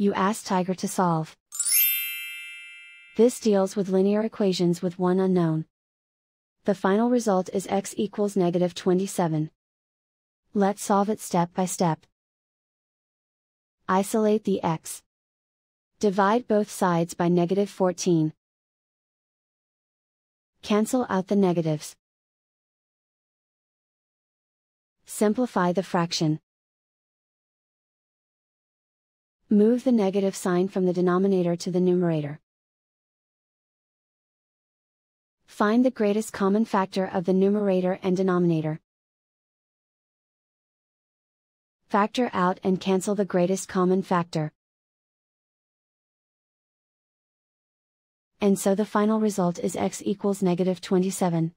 you ask Tiger to solve. This deals with linear equations with one unknown. The final result is x equals negative 27. Let's solve it step by step. Isolate the x. Divide both sides by negative 14. Cancel out the negatives. Simplify the fraction. Move the negative sign from the denominator to the numerator. Find the greatest common factor of the numerator and denominator. Factor out and cancel the greatest common factor. And so the final result is x equals negative 27.